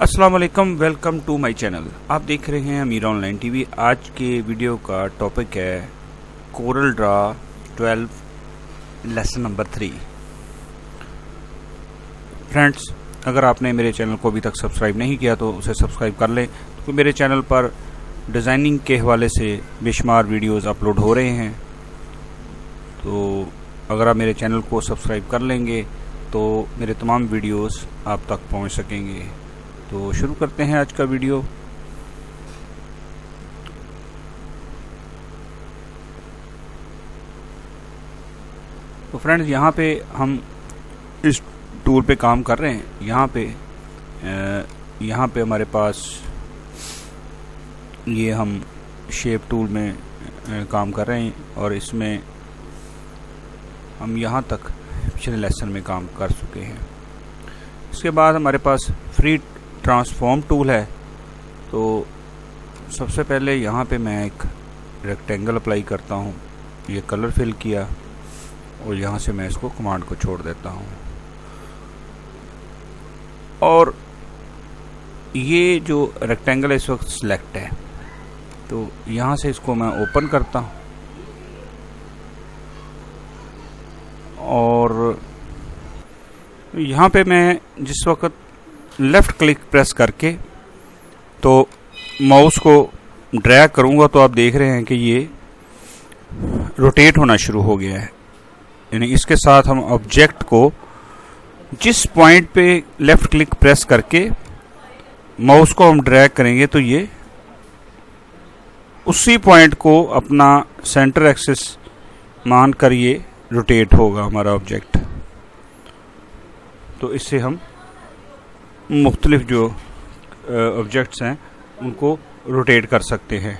अस्सलाम वालेकुम welcome to my channel आप देख रहे हैं अमीर ऑनलाइन टीवी आज के वीडियो का टॉपिक है Corel draw 12 lesson number three friends अगर आपने मेरे चैनल को अभी तक सब्सक्राइब नहीं किया तो उसे सब्सक्राइब कर लें। तो मेरे चैनल पर डिज़ाइनिंग के हवाले से बेशुमार वीडियोस अपलोड हो रहे हैं। तो अगर आप मेरे चैनल को सब्सक्राइब कर लेंगे तो मेरे तमाम वीडियोस आप तक पहुँच सकेंगे। तो शुरू करते हैं आज का वीडियो। तो फ्रेंड्स, यहाँ पे हम इस टूल पे काम कर रहे हैं। यहाँ पे यहाँ पे हमारे पास ये हम शेप टूल में काम कर रहे हैं और इसमें हम यहाँ तक पिछले लेसन में काम कर चुके हैं। इसके बाद हमारे पास फ्री ट्रांसफॉर्म टूल है तो सबसे पहले यहाँ पे मैं एक रेक्टेंगल अप्लाई करता हूँ। ये कलर फिल किया और यहाँ से मैं इसको कमांड को छोड़ देता हूँ। और ये जो रेक्टेंगल इस वक्त सिलेक्ट है। तो यहाँ से इसको मैं ओपन करता हूँ। और यहाँ पे मैं जिस वक्त लेफ़्ट क्लिक प्रेस करके तो माउस को ड्रैग करूँगा तो आप देख रहे हैं कि ये रोटेट होना शुरू हो गया है। यानी इसके साथ हम ऑब्जेक्ट को जिस पॉइंट पे लेफ़्ट क्लिक प्रेस करके माउस को हम ड्रैग करेंगे तो ये उसी पॉइंट को अपना सेंटर एक्सिस मान कर ये रोटेट होगा हमारा ऑब्जेक्ट तो इससे हम मुख्तलिफ़ जो ऑब्जेक्ट्स हैं, उनको रोटेट कर सकते हैं।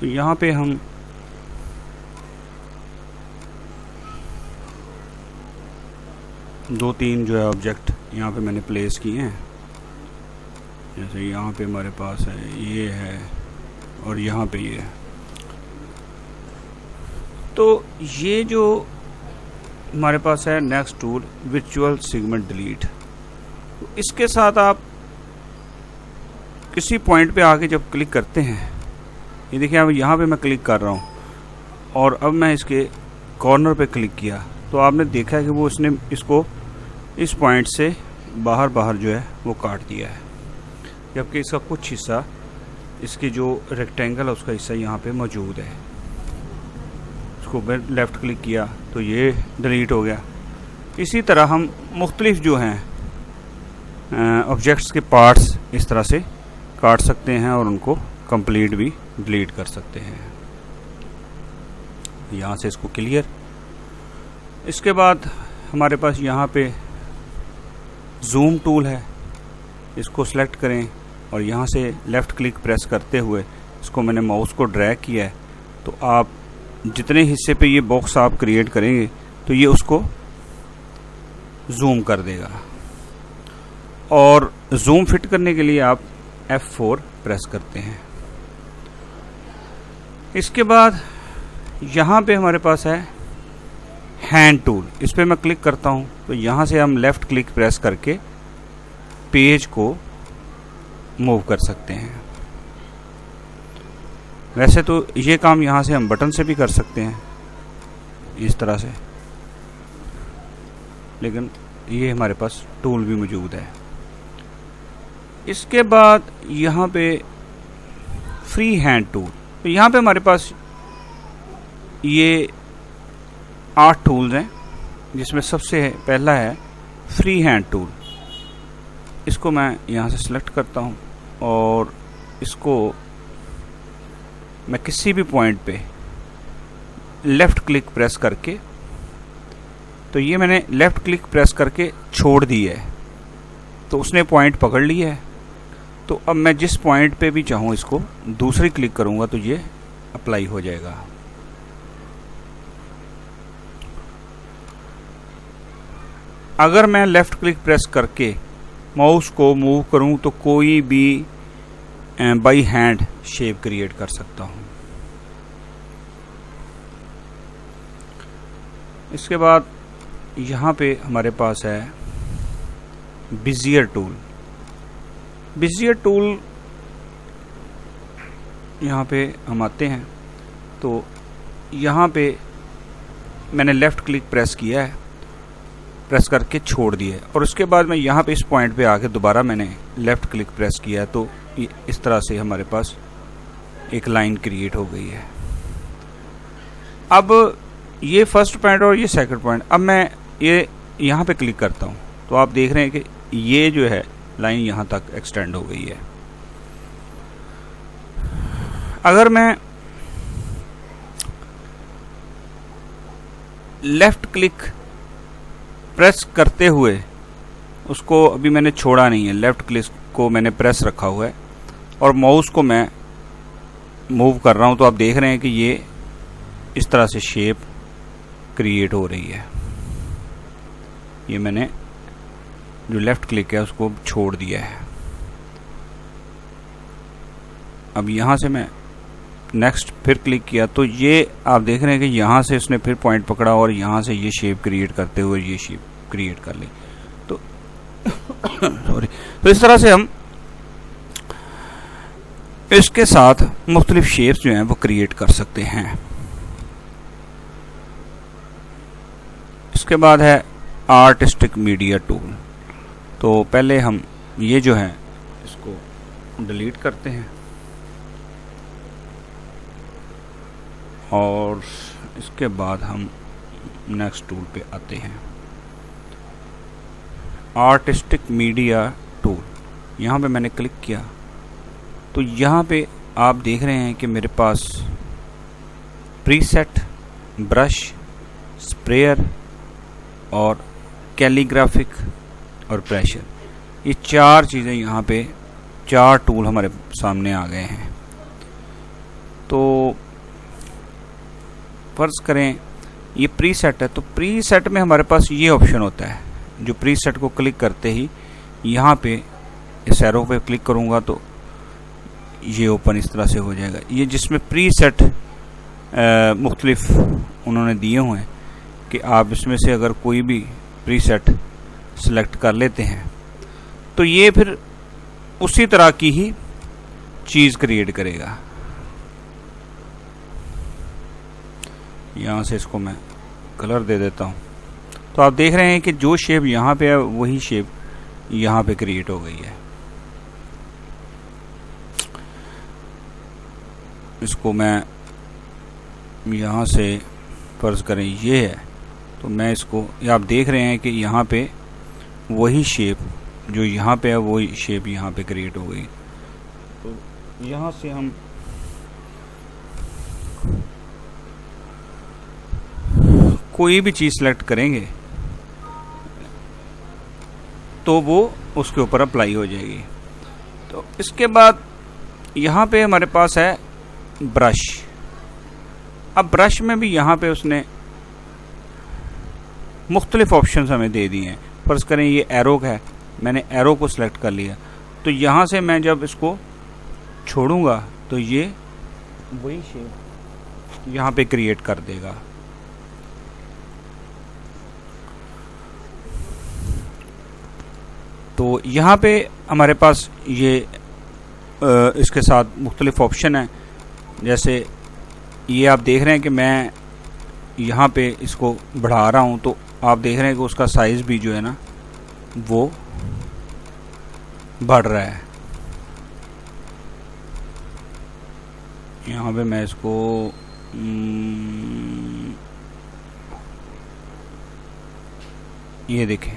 तो यहाँ पे हम दो तीन जो है ऑब्जेक्ट यहाँ पे मैंने प्लेस किए हैं। जैसे यहाँ पे हमारे पास है, ये है, और यहाँ पे ये है। तो ये जो हमारे पास है नेक्स्ट टूल विचुअल सिगमेंट डिलीट इसके साथ आप किसी पॉइंट पे आके जब क्लिक करते हैं, ये देखिए अब यहाँ पे मैं क्लिक कर रहा हूँ, और अब मैं इसके कॉर्नर पे क्लिक किया तो आपने देखा कि वो इसने इसको इस पॉइंट से बाहर बाहर जो है वो काट दिया है। जबकि इसका कुछ हिस्सा, इसकी जो रेक्टेंगल है, उसका हिस्सा यहाँ पे मौजूद है। इसको मैं लेफ़्ट क्लिक किया तो ये डिलीट हो गया। इसी तरह हम मुख्तलिफ़ जो हैं ऑब्जेक्ट्स के पार्ट्स इस तरह से काट सकते हैं और उनको कंप्लीट भी डिलीट कर सकते हैं। यहाँ से इसको क्लियर इसके बाद हमारे पास यहाँ पे जूम टूल है। इसको सेलेक्ट करें और यहाँ से लेफ़्ट क्लिक प्रेस करते हुए इसको मैंने माउस को ड्रैग किया है। तो आप जितने हिस्से पे ये बॉक्स आप क्रिएट करेंगे तो ये उसको जूम कर देगा। और जूम फिट करने के लिए आप F4 प्रेस करते हैं। इसके बाद यहाँ पे हमारे पास है हैंड टूल इस पर मैं क्लिक करता हूँ तो यहाँ से हम लेफ़्ट क्लिक प्रेस करके पेज को मूव कर सकते हैं। वैसे तो ये काम यहाँ से हम बटन से भी कर सकते हैं, इस तरह से। लेकिन ये हमारे पास टूल भी मौजूद है। इसके बाद यहाँ पे फ्री हैंड टूल तो यहाँ पे हमारे पास ये आठ टूल्स हैं, जिसमें सबसे पहला है फ्री हैंड टूल इसको मैं यहाँ से सिलेक्ट करता हूँ और इसको मैं किसी भी पॉइंट पे लेफ़्ट क्लिक प्रेस करके तो ये मैंने लेफ़्ट क्लिक प्रेस करके छोड़ दी है। तो उसने पॉइंट पकड़ लिया है। तो अब मैं जिस पॉइंट पे भी चाहूँ इसको, दूसरी क्लिक करूँगा तो ये अप्लाई हो जाएगा। अगर मैं लेफ़्ट क्लिक प्रेस करके माउस को मूव करूँ तो कोई भी बाई हैंड शेप क्रिएट कर सकता हूँ। इसके बाद यहाँ पे हमारे पास है बिजियर टूल बिजियर टूल यहाँ पे हम आते हैं। तो यहाँ पे मैंने लेफ़्ट क्लिक प्रेस किया है। प्रेस करके छोड़ दिया और उसके बाद मैं यहाँ पे इस पॉइंट पे आके दोबारा मैंने लेफ़्ट क्लिक प्रेस किया है। तो इस तरह से हमारे पास एक लाइन क्रिएट हो गई है। अब ये फ़र्स्ट पॉइंट और ये सेकंड पॉइंट अब मैं ये यहाँ पे क्लिक करता हूँ। तो आप देख रहे हैं कि ये जो है लाइन यहाँ तक एक्सटेंड हो गई है। अगर मैं लेफ़्ट क्लिक प्रेस करते हुए उसको अभी मैंने छोड़ा नहीं है लेफ़्ट क्लिक को मैंने प्रेस रखा हुआ है और माउस को मैं मूव कर रहा हूँ तो आप देख रहे हैं कि ये इस तरह से शेप क्रिएट हो रही है। ये मैंने जो लेफ़्ट क्लिक है, उसको छोड़ दिया है। अब यहाँ से मैं नेक्स्ट फिर क्लिक किया तो ये आप देख रहे हैं कि यहाँ से उसने फिर पॉइंट पकड़ा और यहाँ से ये शेप क्रिएट करते हुए ये शेप क्रिएट कर ली। तो सॉरी तो इस तरह से हम इसके साथ मुख्तलिफ़ शेप्स जो हैं, वो क्रिएट कर सकते हैं। इसके बाद है आर्टिस्टिक मीडिया टूल तो पहले हम ये जो है, इसको डिलीट करते हैं। और इसके बाद हम नेक्स्ट टूल पे आते हैं। आर्टिस्टिक मीडिया टूल यहाँ पे मैंने क्लिक किया। तो यहाँ पे आप देख रहे हैं कि मेरे पास प्रीसेट ब्रश स्प्रेयर और कैलीग्राफिक और प्रेशर ये चार चीज़ें यहाँ पे, चार टूल हमारे सामने आ गए हैं। तो फ़र्ज़ करें, ये प्री सेट है तो प्री सेट में हमारे पास ये ऑप्शन होता है। जो प्री सेट को क्लिक करते ही यहाँ पे इस एरो पे क्लिक करूँगा तो ये ओपन इस तरह से हो जाएगा। ये जिसमें प्री सेट मुख्तलिफ़ उन्होंने दिए हुए हैं कि आप इसमें से अगर कोई भी प्री सेट सेलेक्ट कर लेते हैं। तो ये फिर उसी तरह की ही चीज़ क्रिएट करेगा। यहाँ से इसको मैं कलर दे देता हूँ। तो आप देख रहे हैं कि जो शेप यहाँ पे है, वही शेप यहाँ पे क्रिएट हो गई है। इसको मैं यहाँ से फ़र्ज़ करें, ये है। तो मैं इसको आप देख रहे हैं कि यहाँ पे वही शेप जो यहाँ पे है, वही शेप यहाँ पे क्रिएट हो गई। तो यहाँ से हम कोई भी चीज़ सेलेक्ट करेंगे तो वो उसके ऊपर अप्लाई हो जाएगी। तो इसके बाद यहाँ पे हमारे पास है ब्रश अब ब्रश में भी यहाँ पे उसने मुख्तलिफ़ ऑप्शन हमें दे दिए हैं। फ़र्ज़ करें ये एरो है। मैंने एरो को सिलेक्ट कर लिया। तो यहाँ से मैं जब इसको छोड़ूँगा तो ये वही शेप यहाँ पे क्रिएट कर देगा। तो यहाँ पे हमारे पास ये इसके साथ मुख्तलिफ़ ऑप्शन हैं। जैसे ये आप देख रहे हैं कि मैं यहाँ पे इसको बढ़ा रहा हूँ तो आप देख रहे हैं कि उसका साइज़ भी जो है ना, वो बढ़ रहा है। यहाँ पे मैं इसको, ये देखें,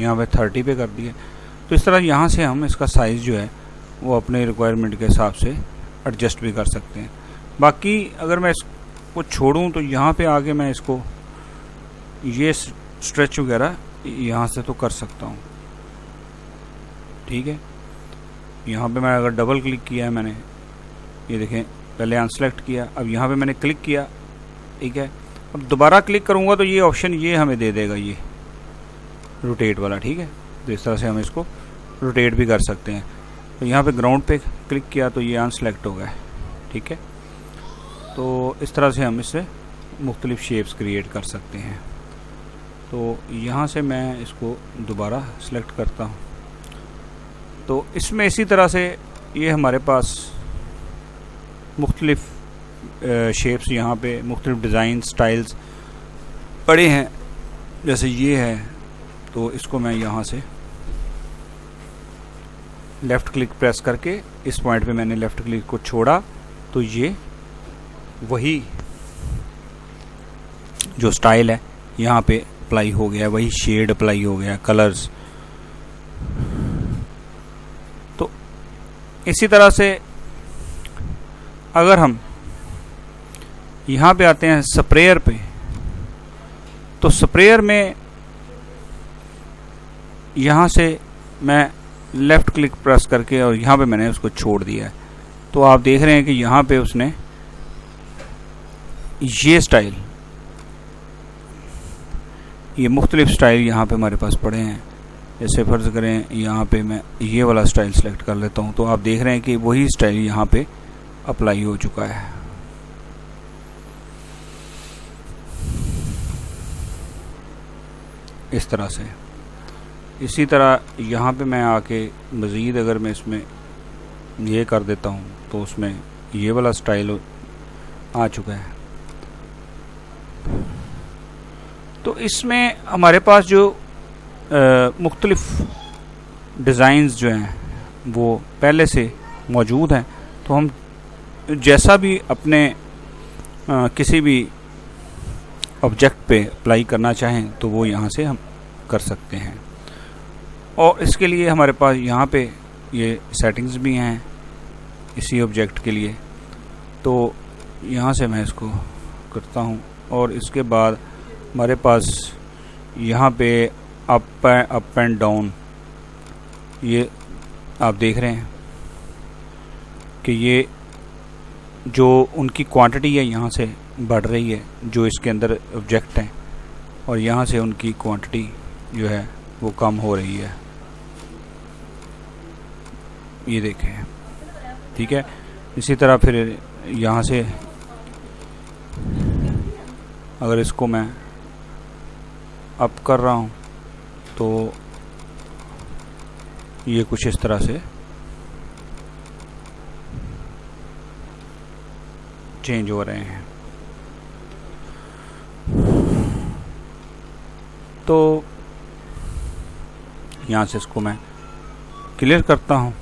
यहाँ पे थर्टी पे कर दिया। तो इस तरह यहाँ से हम इसका साइज़ जो है, वो अपने रिक्वायरमेंट के हिसाब से एडजस्ट भी कर सकते हैं। बाकी अगर मैं इसको छोड़ूँ तो यहाँ पे आगे मैं इसको ये स्ट्रेच वगैरह यहाँ से तो कर सकता हूँ। ठीक है? यहाँ पे मैं अगर डबल क्लिक किया है मैंने, ये देखें, पहले अनसेलेक्ट किया, अब यहाँ पे मैंने क्लिक किया, ठीक है? अब दोबारा क्लिक करूँगा तो ये ऑप्शन ये हमें दे देगा ये रोटेट वाला, ठीक है? तो इस तरह से हम इसको रोटेट भी कर सकते हैं। तो यहाँ पे ग्राउंड पे क्लिक किया तो ये अनसेलेक्ट हो गया, ठीक है? तो इस तरह से हम इससे मुख्तलिफ़ शेप्स क्रिएट कर सकते हैं। तो यहाँ से मैं इसको दोबारा सेलेक्ट करता हूँ। तो इसमें इसी तरह से ये हमारे पास मुख्तलिफ़ शेप्स यहाँ पे, मुख्तलिफ़ डिज़ाइन स्टाइल्स पड़े हैं। जैसे ये है तो इसको मैं यहाँ से लेफ़्ट क्लिक प्रेस करके इस पॉइंट पे मैंने लेफ़्ट क्लिक को छोड़ा तो ये वही जो स्टाइल है, यहाँ पे अप्लाई हो गया, वही शेड अप्लाई हो गया कलर्स तो इसी तरह से अगर हम यहाँ पे आते हैं स्प्रेयर पे तो स्प्रेयर में यहाँ से मैं लेफ़्ट क्लिक प्रेस करके और यहाँ पे मैंने उसको छोड़ दिया है। तो आप देख रहे हैं कि यहाँ पे उसने ये स्टाइल ये मुख्तलिफ़ स्टाइल यहाँ पे हमारे पास पड़े हैं। जैसे फ़र्ज़ करें, यहाँ पे मैं ये वाला स्टाइल सेलेक्ट कर लेता हूँ। तो आप देख रहे हैं कि वही स्टाइल यहाँ पे अप्लाई हो चुका है। इस तरह से। इसी तरह यहाँ पे मैं आके मज़ीद अगर मैं इसमें ये कर देता हूँ तो उसमें ये वाला स्टाइल आ चुका है तो इसमें हमारे पास जो मुख्तलफ़ डिज़ाइंस जो हैं वो पहले से मौजूद हैं। तो हम जैसा भी अपने आ, किसी भी ऑब्जेक्ट पे अप्लाई करना चाहें तो वो यहाँ से हम कर सकते हैं। और इसके लिए हमारे पास यहाँ पे ये सेटिंग्स भी हैं इसी ऑब्जेक्ट के लिए। तो यहाँ से मैं इसको करता हूँ और इसके बाद हमारे पास यहाँ पे अप अप एंड डाउन ये आप देख रहे हैं कि ये जो उनकी क्वांटिटी है यहाँ से बढ़ रही है, जो इसके अंदर ऑब्जेक्ट हैं, और यहाँ से उनकी क्वांटिटी जो है वो कम हो रही है। ये देखें, ठीक है? इसी तरह फिर यहाँ से अगर इसको मैं अप कर रहा हूँ तो ये कुछ इस तरह से चेंज हो रहे हैं। तो यहाँ से इसको मैं क्लियर करता हूँ।